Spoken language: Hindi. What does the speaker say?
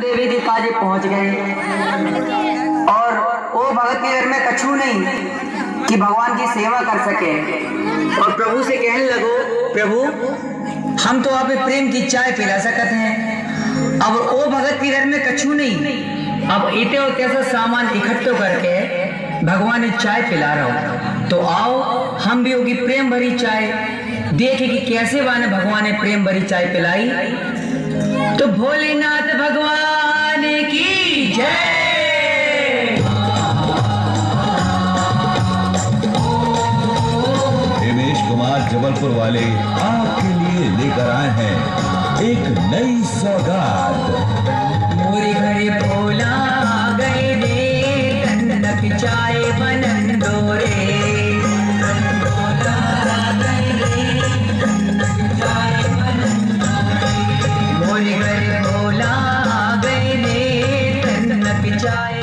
देवी के काजे पहुँच गए। और वो भगत के घर में कछू नहीं कि भगवान की सेवा कर सके। और प्रभु से कहने लगो, प्रभु, हम तो आप प्रेम की चाय पिला सकते हैं। अब वो भगत के घर में कछू नहीं। अब इते और कैसा सामान इकट्ठो करके भगवान ने चाय पिला रहा हो। तो आओ, हम भी होगी प्रेम भरी चाय। देखे कि कैसे वाने भगवान ने प्रेम भरी चाय पिलाई। तो भोलेनाथ जबलपुर वाले आपके लिए लेकर आए हैं एक नई सौगात। मोरे भोला गए चाय बनन डोरे गए चाय